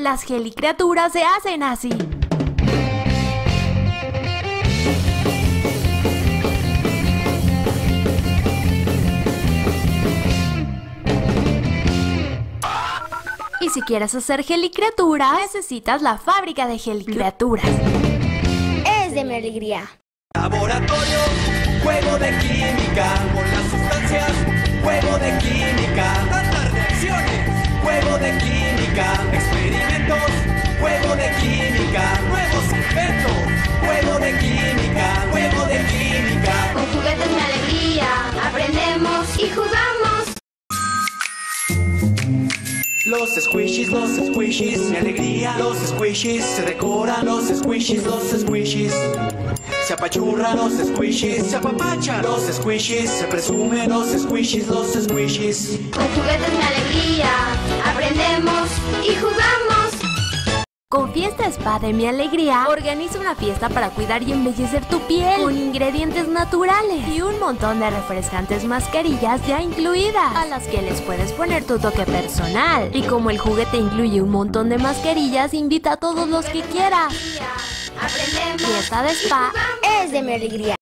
Las gelicreaturas se hacen así. Y si quieres hacer gelicreaturas, necesitas la fábrica de gelicreaturas. Es de mi alegría. Laboratorio, y jugamos. Los squishies, los squishies, mi alegría. Los squishies se decoran, los squishies, los squishies. Se apachurran los squishies, se apapachan los squishies, se presumen los squishies, los squishies. Con juguetes mi alegría. Aprendemos y jugamos. Con Fiesta Spa de Mi Alegría, organiza una fiesta para cuidar y embellecer tu piel con ingredientes naturales y un montón de refrescantes mascarillas ya incluidas, a las que les puedes poner tu toque personal. Y como el juguete incluye un montón de mascarillas, invita a todos los que quieras. Fiesta de Spa Es de mi alegría.